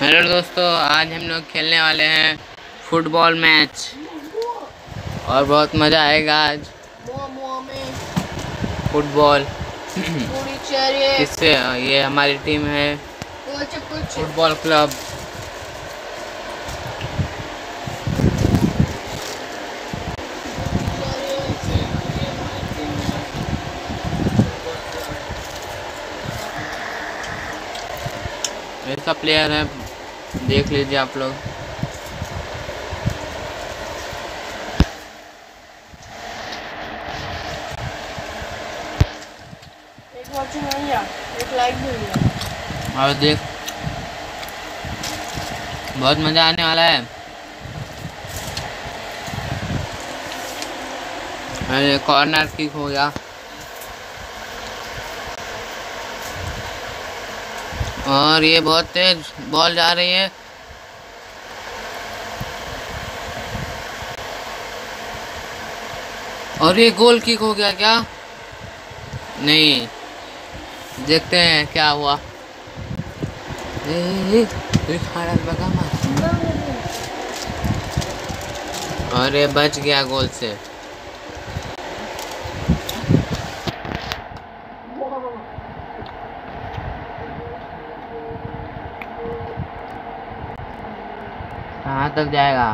Hello दोस्तों आज हम लोग खेलने वाले हैं फुटबॉल मैच। और बहुत मज़ा आएगा आज। फुटबॉल। इससे ये हमारी टीम है। फुटबॉल क्लब ऐसा प्लेयर है देख लीजिए आप लोग। एक वॉचिंग नहीं एक लाइक भी नहीं और देख बहुत मज़ा आने वाला है। अरे कॉर्नर किक हो गया। और ये बहुत तेज बॉल जा रही है। और ये गोल किक हो गया क्या? नहीं। देखते हैं क्या हुआ। ये बच गया गोल से। कहाँ तक जाएगा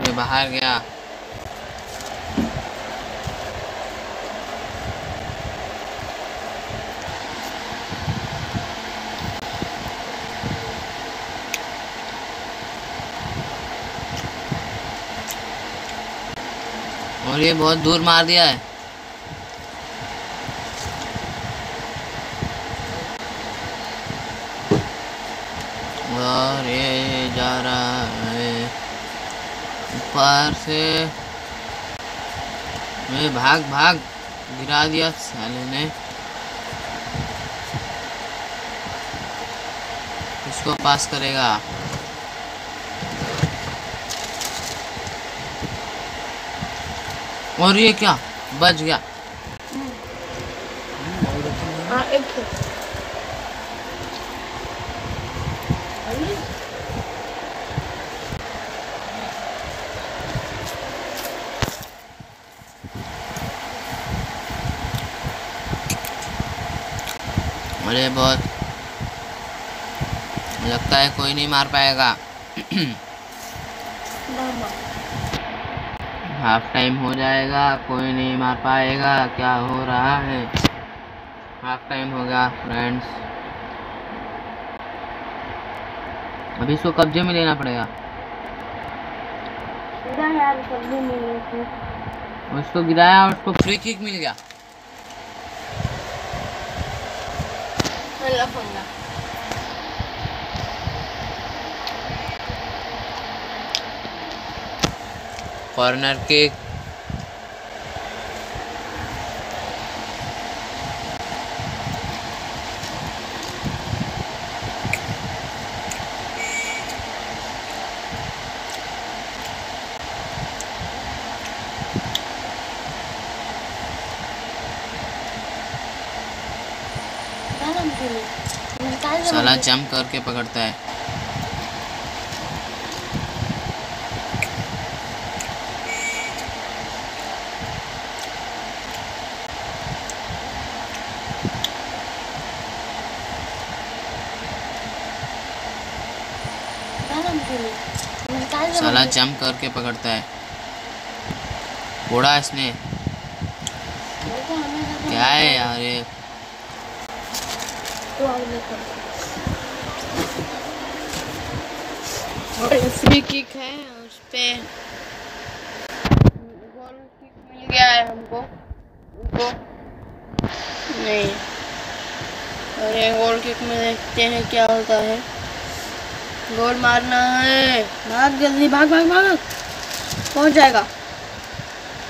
ये बाहर गया और ये बहुत दूर मार दिया है। और ये जा रहा है ऊपर से। ये भाग भाग। गिरा दिया साले ने। इसको पास करेगा। और ये क्या? बच गया। हाँ तो। अरे बहुत। लगता है कोई नहीं मार पाएगा। हाफ़ टाइम हो जाएगा कोई नहीं मार पाएगा क्या हो रहा है? हाफ़ टाइम हो गया फ्रेंड्स अभी इसको कब्जे में लेना पड़ेगा। यार उसको गिराया और उसको फ्री किक मिल गया। कॉर्नर किक साला जंप करके पकड़ता है। साला जंप करके पकड़ता है। फोड़ा इसने। क्या है यार ये? तो किक है उस पे। गोल किक मिल गया है हमको। हमको। नहीं। और ये गोल किक में देखते हैं क्या होता है। गोल मारना है। भाग जल्दी भाग भाग भाग। पहुँच जाएगा।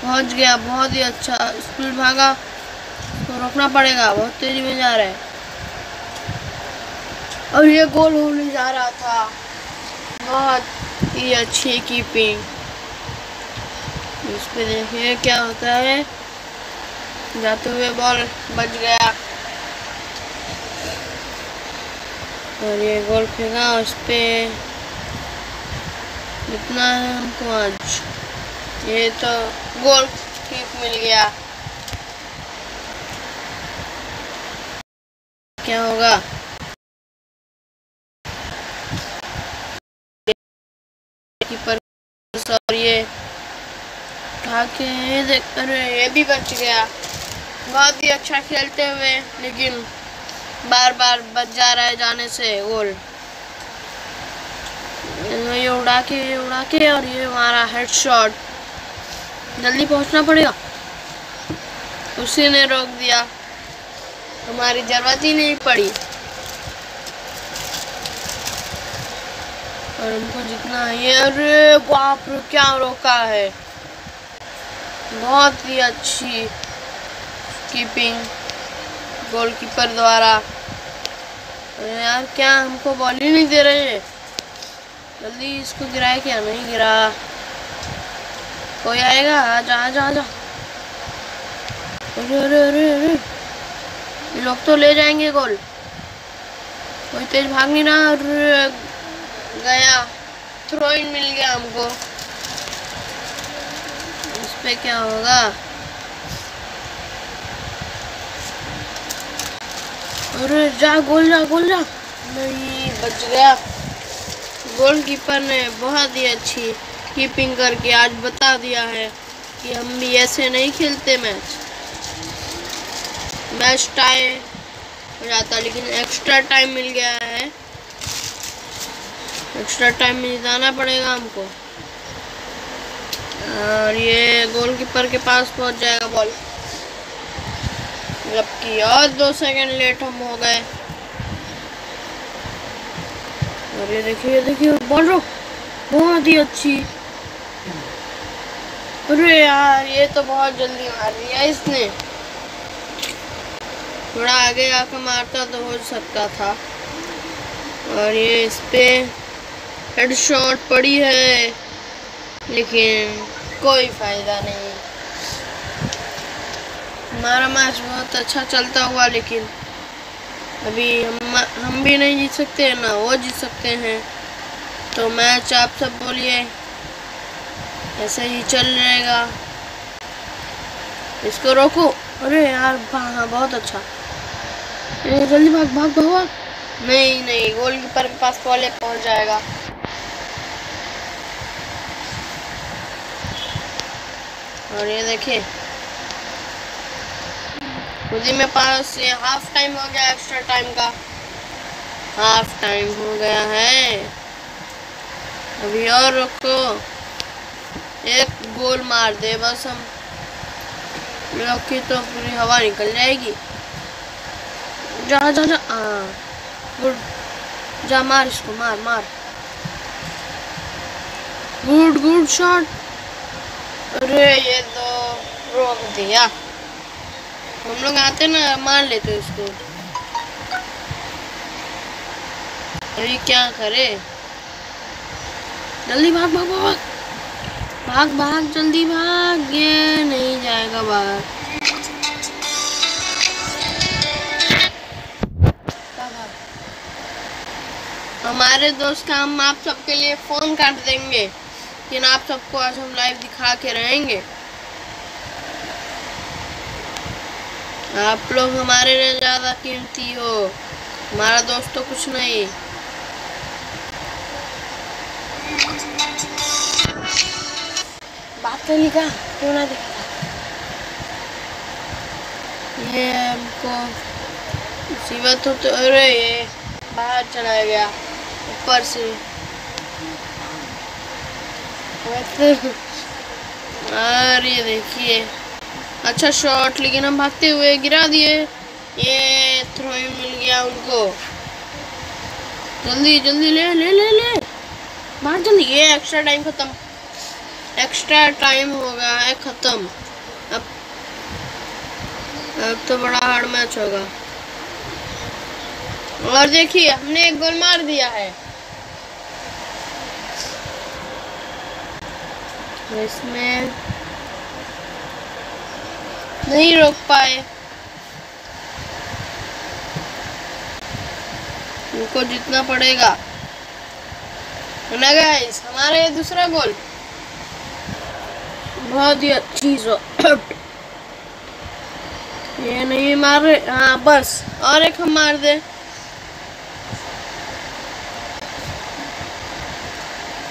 पहुँच गया, बहुत ही अच्छा स्पीड भागा। तो रोकना पड़ेगा, बहुत तेज़ी में जा रहा है। और ये गोल होने जा रहा था। बहुत ही अच्छी कीपिंग। इस पर देखिए क्या होता है। जाते हुए बॉल बच गया। और ये गोल फेंका उस पे इतना है हमको आज। ये तो गोल ठीक मिल गया। क्या होगा? कीपर और ये उठा देख अरे ये भी बच गया। बहुत ही अच्छा खेलते हुए, लेकिन बार बार बच जा रहा है जाने से, गोल। ये उड़ा के, ये उड़ा के और ये हमारा हेड शॉट जल्दी पहुँचना पड़ेगा। उसी ने रोक दिया। हमारी ज़रूरत ही नहीं पड़ी। और हमको जितना ये, अरे बाप रे, क्या रोका है। बहुत ही अच्छी कीपिंग गोलकीपर द्वारा। अरे यार, क्या हमको बॉल ही नहीं दे रहे हैं? जल्दी इसको गिराए क्या नहीं गिरा। कोई आएगा? आजा आजा आजा अरे अरे अरे अरे। लोग तो ले जाएँगे गोल कोई तेज भाग नहीं रहा अरे गया। थ्रो इन मिल गया हमको। इस पे क्या होगा? अरे जा, गोल जा गोल जा। नहीं, बच गया। गोलकीपर ने बहुत ही अच्छी कीपिंग करके आज बता दिया है कि हम भी ऐसे नहीं खेलते मैच। मैच टाई हो जाता, लेकिन एक्स्ट्रा टाइम मिल गया है। एक्स्ट्रा टाइम में जाना पड़ेगा हमको। और ये गोलकीपर के पास पहुँच जाएगा बॉल जबकि और दो सेकंड लेट हम हो गए। और ये देखिए देखिए, बॉल रो, बहुत ही अच्छी। अरे यार, ये तो बहुत जल्दी मार दिया इसने। थोड़ा आगे आकर मारता तो हो सकता था। और ये इस पे हेड शॉट पड़ी है, लेकिन कोई फ़ायदा नहीं। हमारा मैच बहुत अच्छा चलता हुआ, लेकिन अभी हम हम भी नहीं जीत सकते ना वो जीत सकते हैं। तो मैच आप सब बोलिए, ऐसे ही चल रहेगा। इसको रोको। अरे यार हाँ बहुत अच्छा। जल्दी भाग भाग भाग भाग नहीं नहीं गोलकीपर के पास बॉल पहुँच जाएगा। और ये देखिए खुद ही पास ये हाफ़ टाइम हो गया एक्स्ट्रा टाइम का। हाफ़ टाइम हो गया है। अभी और रुको। एक गोल मार दे बस हम। की तो पूरी हवा निकल जाएगी। जा जा जा। गुड। जा, मार इसको, मार मार। गुड गुड शॉट अरे ये तो रोक दिया। हम लोग आते ना, मार लेते उसको। अभी क्या करे? जल्दी भाग भाग भाग भाग। भाग भाग, जल्दी भाग। ये नहीं जाएगा बाहर। हमारे दोस्त का हम आप सबके लिए फ़ोन काट देंगे। लेकिन आप सबको आज हम लाइव दिखा के रहेंगे। आप लोग हमारे लिए ज़्यादा कीमती हो। हमारा दोस्त तो कुछ नहीं। बात तो लिखा क्यों ना देखा ये हमको मुसीबत हो तो अरे ये बाहर चला गया ऊपर से। और ये देखिए अच्छा शॉट लेकिन हम भागते हुए गिरा दिए। ये थ्रो मिल गया उनको। जल्दी जल्दी ले ले ले ले। मार जल्दी। ये एक्स्ट्रा टाइम खत्म। एक्स्ट्रा टाइम हो गया है, खत्म। अब अब तो बड़ा हार्ड मैच होगा। और देखिए, हमने एक गोल मार दिया है। इसमें नहीं रोक पाए उनको जीतना पड़ेगा। हमारा दूसरा गोल बहुत ही अच्छी ये नहीं मार। रहे हाँ बस। और एक हम मार दे।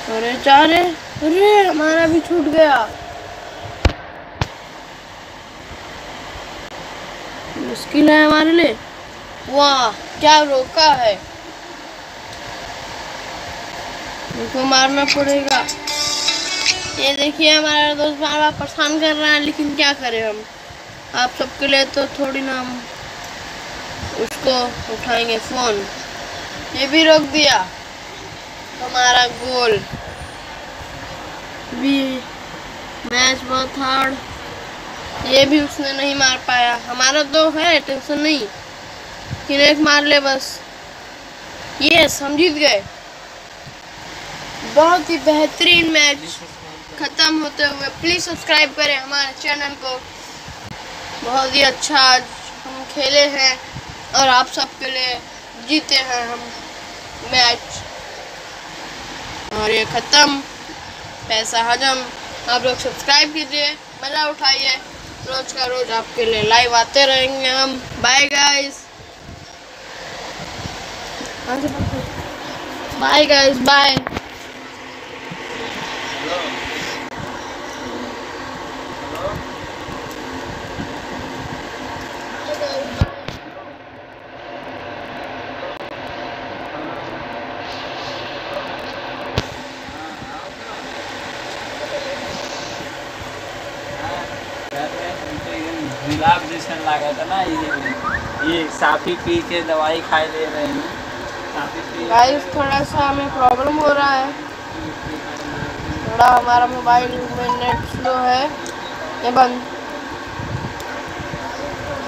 अरे, चार। अरे, हमारा भी छूट गया। मुश्किल है हमारे लिए वाह, क्या रोका है। इनको मारना पड़ेगा। ये देखिए, हमारा दोस्त बार बार परेशान कर रहा है, लेकिन क्या करें हम? आप सबके लिए तो थोड़ी ना हम उसको उठाएँगे फ़ोन। ये भी रोक दिया। हमारा गोल। भी मैच बहुत हार्ड। ये भी उसने नहीं मार पाया। हमारा तो है, टेंशन नहीं। कि एक मार ले बस। ये जीत गए। बहुत ही बेहतरीन मैच खत्म होते हुए। प्लीज़ सब्सक्राइब करें हमारे चैनल को। बहुत ही अच्छा आज हम खेले हैं और आप सबके लिए जीते हैं हम मैच। और ये ख़त्म। पैसा हजम। आप लोग सब्सक्राइब कीजिए। मज़ा उठाइए। रोज का रोज आपके लिए लाइव आते रहेंगे हम। Bye guys bye guys bye गुलाब जैसा लगा था ना ये ये साफी पी के दवाई खाई ले रहे हैं। गाइस थोड़ा सा हमें प्रॉब्लम हो रहा है। थोड़ा हमारा मोबाइल में नेट स्लो है। ये बंद।